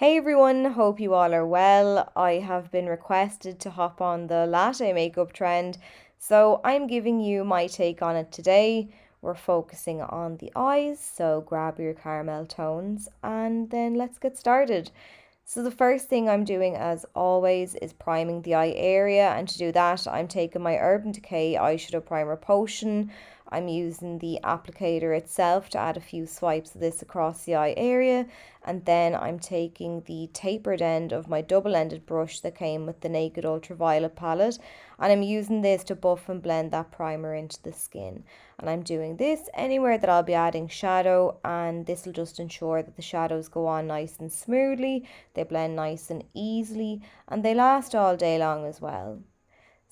Hey everyone, hope you all are well. I have been requested to hop on the latte makeup trend, so I'm giving you my take on it today. We're focusing on the eyes, so grab your caramel tones and then let's get started. So the first thing I'm doing as always is priming the eye area and to do that I'm taking my Urban Decay eyeshadow primer potion. I'm using the applicator itself to add a few swipes of this across the eye area and then I'm taking the tapered end of my double-ended brush that came with the Naked Ultraviolet palette and I'm using this to buff and blend that primer into the skin and I'm doing this anywhere that I'll be adding shadow and this will just ensure that the shadows go on nice and smoothly, they blend nice and easily and they last all day long as well.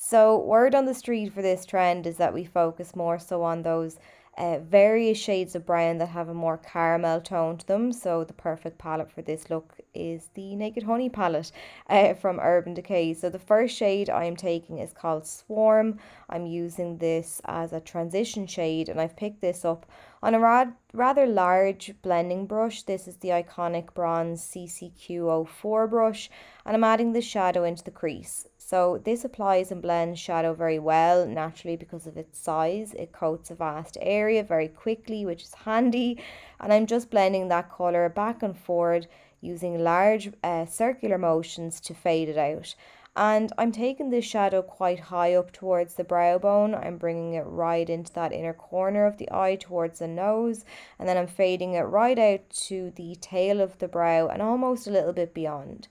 So, word on the street for this trend is that we focus more so on those uh, various shades of brown that have a more caramel tone to them. So, the perfect palette for this look is the Naked Honey palette uh, from Urban Decay. So, the first shade I'm taking is called Swarm. I'm using this as a transition shade, and I've picked this up on a rad rather large blending brush. This is the iconic bronze CCQ04 brush, and I'm adding the shadow into the crease. So this applies and blends shadow very well naturally because of its size. It coats a vast area very quickly, which is handy. And I'm just blending that colour back and forward using large uh, circular motions to fade it out. And I'm taking this shadow quite high up towards the brow bone. I'm bringing it right into that inner corner of the eye towards the nose. And then I'm fading it right out to the tail of the brow and almost a little bit beyond.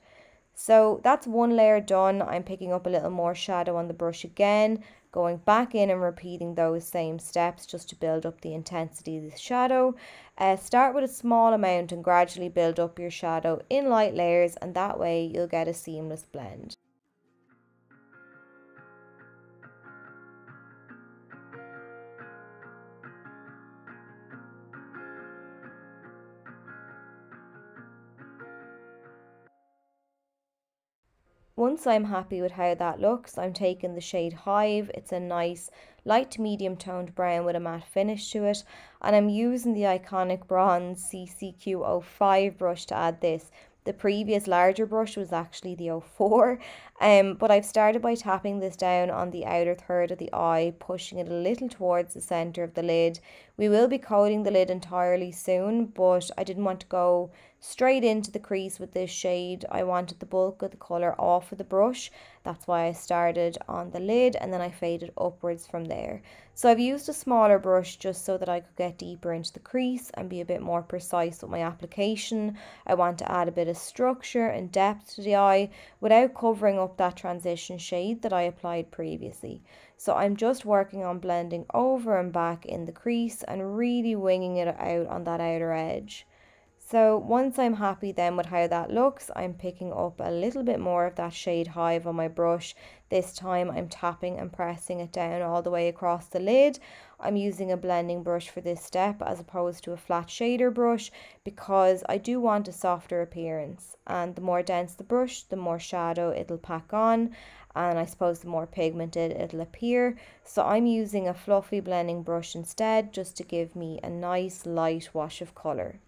So that's one layer done. I'm picking up a little more shadow on the brush again, going back in and repeating those same steps just to build up the intensity of the shadow. Uh, start with a small amount and gradually build up your shadow in light layers and that way you'll get a seamless blend. Once I'm happy with how that looks, I'm taking the shade Hive. It's a nice light to medium toned brown with a matte finish to it. And I'm using the iconic bronze CCQ05 brush to add this. The previous larger brush was actually the 04, um, but I've started by tapping this down on the outer third of the eye, pushing it a little towards the centre of the lid. We will be coating the lid entirely soon, but I didn't want to go straight into the crease with this shade. I wanted the bulk of the colour off of the brush. That's why I started on the lid and then I faded upwards from there. So I've used a smaller brush just so that I could get deeper into the crease and be a bit more precise with my application. I want to add a bit of structure and depth to the eye without covering up that transition shade that I applied previously. So I'm just working on blending over and back in the crease and really winging it out on that outer edge. So once I'm happy then with how that looks, I'm picking up a little bit more of that shade Hive on my brush. This time I'm tapping and pressing it down all the way across the lid. I'm using a blending brush for this step as opposed to a flat shader brush because I do want a softer appearance and the more dense the brush, the more shadow it'll pack on and I suppose the more pigmented it'll appear. So I'm using a fluffy blending brush instead just to give me a nice light wash of colour.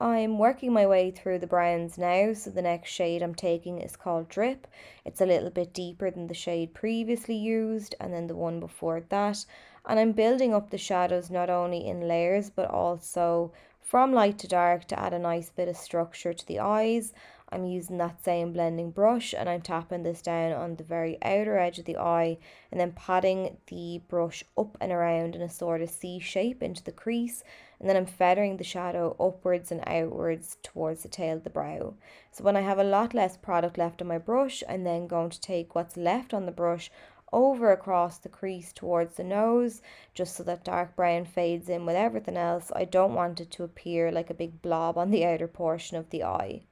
I'm working my way through the browns now, so the next shade I'm taking is called Drip. It's a little bit deeper than the shade previously used and then the one before that. And I'm building up the shadows not only in layers but also from light to dark to add a nice bit of structure to the eyes. I'm using that same blending brush and I'm tapping this down on the very outer edge of the eye and then patting the brush up and around in a sort of C shape into the crease and then I'm feathering the shadow upwards and outwards towards the tail of the brow. So when I have a lot less product left on my brush, I'm then going to take what's left on the brush over across the crease towards the nose just so that dark brown fades in with everything else. I don't want it to appear like a big blob on the outer portion of the eye.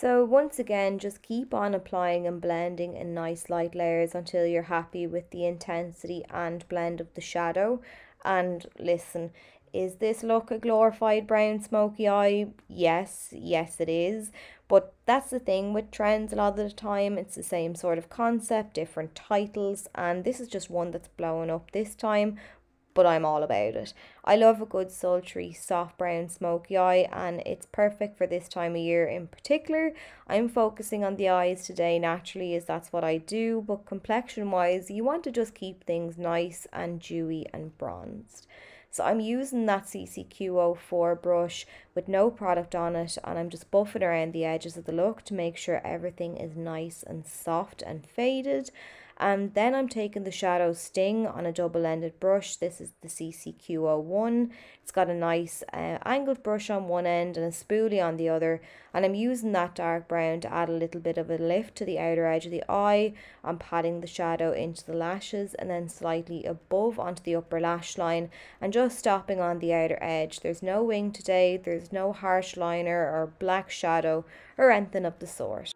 So once again, just keep on applying and blending in nice light layers until you're happy with the intensity and blend of the shadow. And listen, is this look a glorified brown smoky eye? Yes, yes it is. But that's the thing with trends a lot of the time. It's the same sort of concept, different titles, and this is just one that's blowing up this time. But I'm all about it. I love a good sultry, soft brown smoky eye, and it's perfect for this time of year in particular. I'm focusing on the eyes today naturally, as that's what I do, but complexion wise, you want to just keep things nice and dewy and bronzed. So I'm using that CCQ04 brush with no product on it and I'm just buffing around the edges of the look to make sure everything is nice and soft and faded and then I'm taking the Shadow Sting on a double-ended brush. This is the CCQ01. It's got a nice uh, angled brush on one end and a spoolie on the other. And I'm using that dark brown to add a little bit of a lift to the outer edge of the eye. I'm patting the shadow into the lashes and then slightly above onto the upper lash line and just stopping on the outer edge. There's no wing today. There's no harsh liner or black shadow or anything of the sort.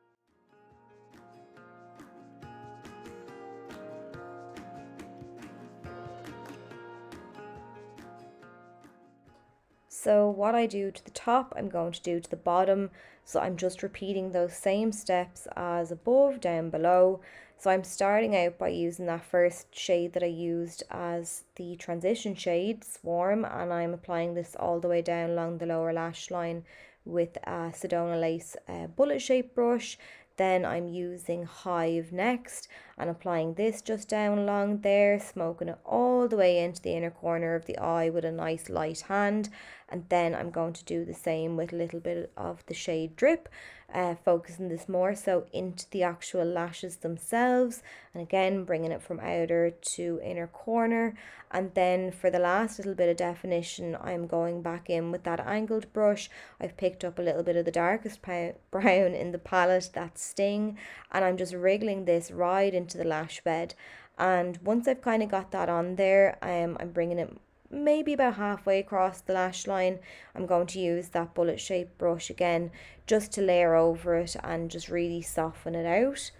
So what I do to the top, I'm going to do to the bottom. So I'm just repeating those same steps as above, down below. So I'm starting out by using that first shade that I used as the transition shade, Swarm, and I'm applying this all the way down along the lower lash line with a Sedona Lace uh, bullet shape brush then I'm using Hive next and applying this just down along there, smoking it all the way into the inner corner of the eye with a nice light hand. And then I'm going to do the same with a little bit of the shade Drip uh, focusing this more so into the actual lashes themselves and again bringing it from outer to inner corner. And then for the last little bit of definition I'm going back in with that angled brush. I've picked up a little bit of the darkest brown in the palette that sting and I'm just wriggling this right into the lash bed. And once I've kind of got that on there um, I'm bringing it maybe about halfway across the lash line I'm going to use that bullet shaped brush again just to layer over it and just really soften it out.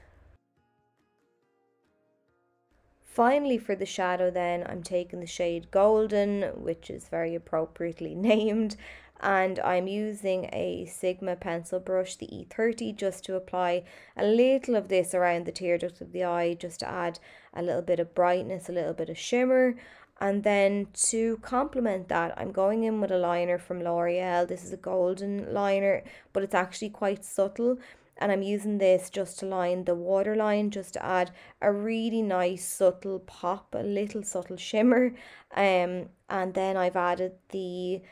Finally for the shadow then I'm taking the shade Golden which is very appropriately named and I'm using a Sigma pencil brush, the E30, just to apply a little of this around the tear duct of the eye, just to add a little bit of brightness, a little bit of shimmer. And then to complement that, I'm going in with a liner from L'Oreal. This is a golden liner, but it's actually quite subtle. And I'm using this just to line the waterline, just to add a really nice subtle pop, a little subtle shimmer. Um, and then I've added the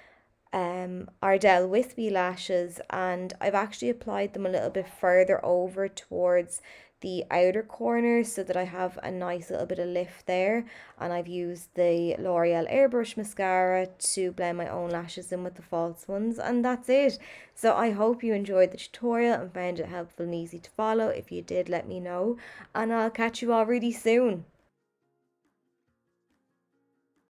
um, Ardell Wispy lashes and I've actually applied them a little bit further over towards the outer corners so that I have a nice little bit of lift there and I've used the L'Oreal Airbrush Mascara to blend my own lashes in with the false ones and that's it. So I hope you enjoyed the tutorial and found it helpful and easy to follow. If you did let me know and I'll catch you all really soon.